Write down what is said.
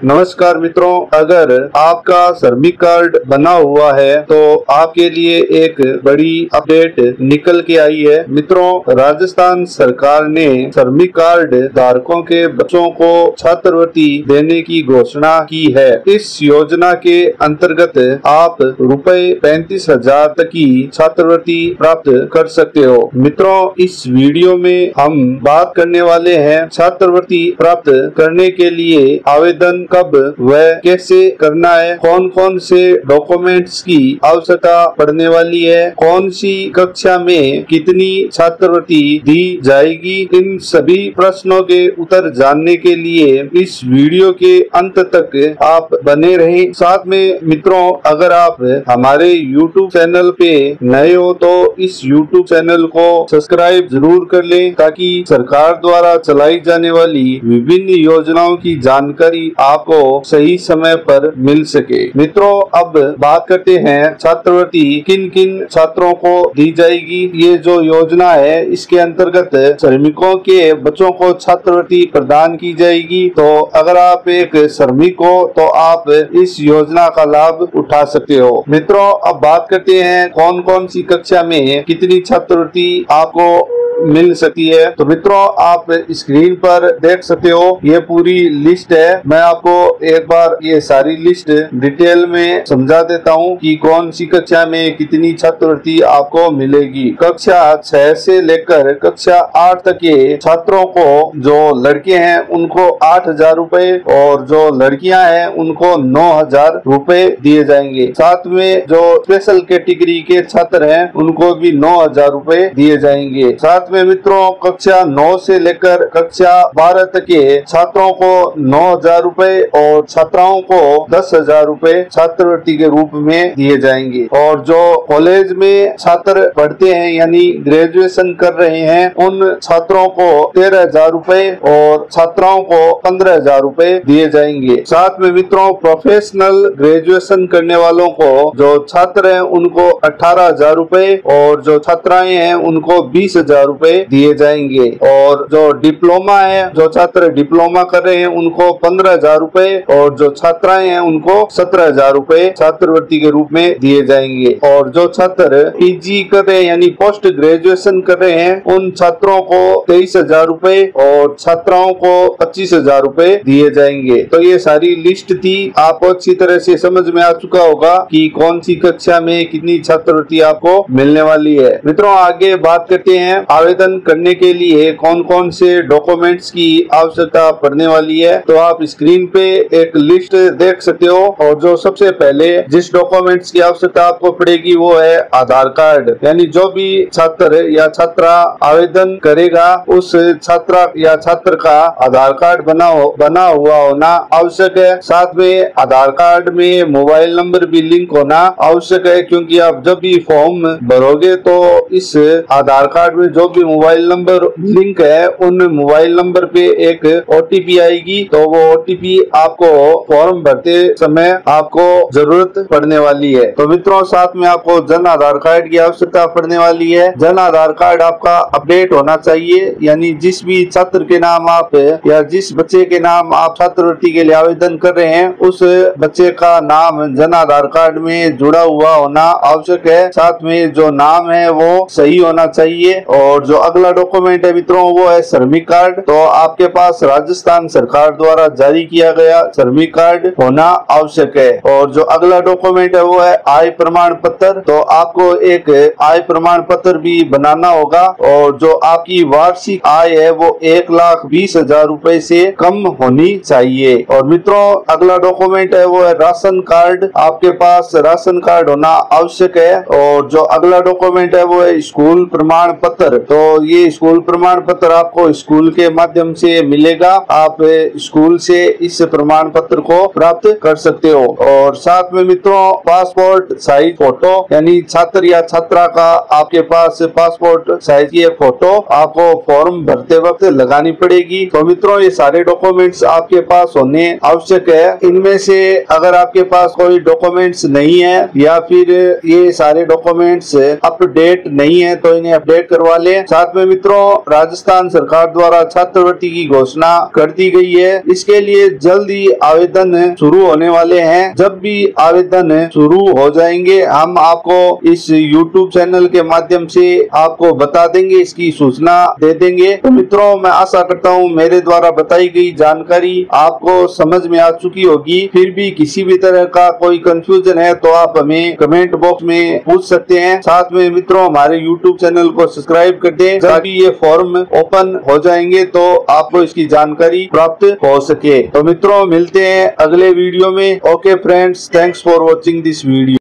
नमस्कार मित्रों, अगर आपका श्रमिक कार्ड बना हुआ है तो आपके लिए एक बड़ी अपडेट निकल के आई है। मित्रों, राजस्थान सरकार ने श्रमिक कार्ड धारकों के बच्चों को छात्रवृत्ति देने की घोषणा की है। इस योजना के अंतर्गत आप रुपए पैंतीस हज़ार तक की छात्रवृत्ति प्राप्त कर सकते हो। मित्रों, इस वीडियो में हम बात करने वाले हैं छात्रवृत्ति प्राप्त करने के लिए आवेदन कब व कैसे करना है कौन कौन से डॉक्यूमेंट्स की आवश्यकता पड़ने वाली है कौन सी कक्षा में कितनी छात्रवृत्ति दी जाएगी, इन सभी प्रश्नों के उत्तर जानने के लिए इस वीडियो के अंत तक आप बने रहें। साथ में मित्रों, अगर आप हमारे YouTube चैनल पे नए हो तो इस YouTube चैनल को सब्सक्राइब ज़रूर कर लें, ताकि सरकार द्वारा चलाई जाने वाली विभिन्न योजनाओं की जानकारी आप आपको सही समय पर मिल सके। मित्रों, अब बात करते हैं छात्रवृत्ति। किन किन छात्रों को दी जाएगी? ये जो योजना है, इसके अंतर्गत श्रमिकों के बच्चों को छात्रवृत्ति प्रदान की जाएगी। तो अगर आप एक श्रमिक हो तो आप इस योजना का लाभ उठा सकते हो। मित्रों, अब बात करते हैं कौन कौन सी कक्षा में कितनी छात्रवृत्ति आपको मिल सकती है। तो मित्रों, आप स्क्रीन पर देख सकते हो, ये पूरी लिस्ट है। मैं आपको एक बार ये सारी लिस्ट डिटेल में समझा देता हूँ कि कौन सी कक्षा में कितनी छात्रवृत्ति आपको मिलेगी। कक्षा छह से लेकर कक्षा आठ तक के छात्रों को जो लड़के हैं, उनको आठ हज़ार रूपए और जो लड़कियाँ हैं, उनको नौ हज़ार रूपए दिए जाएँगे। साथ में जो स्पेशल कैटेगरी के छात्र हैं, उनको भी नौ हज़ार रूपए दिए जाएँगे। साथ में मित्रों, कक्षा नौ से लेकर कक्षा बारह तक के छात्रों को नौ हज़ार रूपए और छात्राओं को दस हज़ार रूपए छात्रवृत्ति के रूप में दिए जाएँगे। और जो कॉलेज में छात्र पढ़ते हैं, यानी ग्रेजुएशन कर रहे हैं, उन छात्रों को तेरह हज़ार रूपए और छात्राओं को पंद्रह हज़ार रूपए दिए जाएँगे। साथ में मित्रों प्रोफेशनल ग्रेजुएशन करने वालों को जो छात्र हैं, उनको अठारह हज़ार रूपए और जो छात्राएँ हैं, उनको बीस हज़ार रूपए दिए जाएँगे। और जो डिप्लोमा है, जो छात्र डिप्लोमा कर रहे हैं, उनको पंद्रह हज़ार रूपए और जो छात्राएँ हैं, उनको सत्रह हज़ार रूपए छात्रवृत्ति के रूप में दिए जाएँगे। और जो छात्र पीजी कर रहे हैं, यानी पोस्ट ग्रेजुएशन कर रहे हैं, उन छात्रों को तेईस हज़ार रूपए और छात्राओं को पच्चीस हज़ार रूपए दिए जाएँगे। तो ये सारी लिस्ट थी। आपको अच्छी तरह से समझ में आ चुका होगा कि कौन सी कक्षा में कितनी छात्रवृत्ति आपको मिलने वाली है। मित्रों, आगे बात करते हैं। आवेदन करने के लिए कौन कौन से डॉक्यूमेंट्स की आवश्यकता पड़ने वाली है तो आप स्क्रीन पे एक लिस्ट देख सकते हो। और जो सबसे पहले जिस डॉक्यूमेंट्स की आवश्यकता आपको पड़ेगी वो है आधार कार्ड। यानी जो भी छात्र या छात्रा आवेदन करेगा उस छात्रा या छात्र का आधार कार्ड बना हो, बना हुआ होना आवश्यक है। साथ में आधार कार्ड में मोबाइल नंबर भी लिंक होना आवश्यक है क्योंकि आप जब भी फॉर्म भरोगे तो इस आधार कार्ड में जो भी मोबाइल नंबर लिंक है, उन मोबाइल नंबर पे एक ओटीपी आएगी। तो वो ओटीपी आपको फॉर्म भरते समय आपको ज़रूरत पड़ने वाली है। तो मित्रों, साथ में आपको जन आधार कार्ड की आवश्यकता पड़ने वाली है। जन आधार कार्ड आपका अपडेट होना चाहिए, यानी जिस भी छात्र के नाम आप, या जिस बच्चे के नाम आप छात्रवृत्ति के लिए आवेदन कर रहे हैं, उस बच्चे का नाम जन आधार कार्ड में जुड़ा हुआ होना आवश्यक है। साथ में जो नाम है, वो सही होना चाहिए, और जो अगला डॉक्यूमेंट है मित्रों, वो है श्रमिक कार्ड तो आपके पास राजस्थान सरकार द्वारा जारी किया गया श्रमिक कार्ड होना आवश्यक है। और जो अगला डॉक्यूमेंट है, वो है आय प्रमाण पत्र. तो आपको एक आय प्रमाण पत्र भी बनाना होगा। और जो आपकी वार्षिक आय है, वो एक लाख बीस हज़ार रूपए से कम होनी चाहिए। और मित्रों, अगला डॉक्यूमेंट है, वो है राशन कार्ड आपके पास राशन कार्ड होना आवश्यक है। और जो अगला डॉक्यूमेंट है, वो है स्कूल प्रमाण पत्र. तो ये स्कूल प्रमाण पत्र आपको स्कूल के माध्यम से मिलेगा। आप स्कूल से इस प्रमाण पत्र को प्राप्त कर सकते हो। और साथ में मित्रों, पासपोर्ट साइज़ फ़ोटो, यानी छात्र या छात्रा का आपके पास पासपोर्ट साइज़ की फ़ोटो, आपको फॉर्म भरते वक्त लगानी पड़ेगी। तो मित्रों, ये सारे डॉक्यूमेंट्स आपके पास होने आवश्यक है। इनमें से अगर आपके पास कोई डॉक्यूमेंट्स नहीं है, या फिर ये सारे डॉक्यूमेंट्स अपडेट नहीं है तो इन्हें अपडेट करवा ले। साथ में मित्रों, राजस्थान सरकार द्वारा छात्रवृत्ति की घोषणा कर दी गई है। इसके लिए जल्द ही आवेदन शुरू होने वाले हैं। जब भी आवेदन शुरू हो जाएँगे, हम आपको इस यूट्यूब चैनल के माध्यम से आपको बता देंगे, इसकी सूचना दे देंगे। तो मित्रों, मैं आशा करता हूँ, मेरे द्वारा बताई गई जानकारी आपको समझ में आ चुकी होगी। फिर भी किसी भी तरह का कोई कंफ्यूजन है तो आप हमें कमेंट बॉक्स में पूछ सकते हैं। साथ में मित्रों, हमारे यूट्यूब चैनल को सब्सक्राइब कर दें जब ये फॉर्म ओपन हो जाएँगे तो आपको इसकी जानकारी प्राप्त हो सके। तो मित्रों, मिलते हैं अगले वीडियो में। Okay friends thanks for watching this video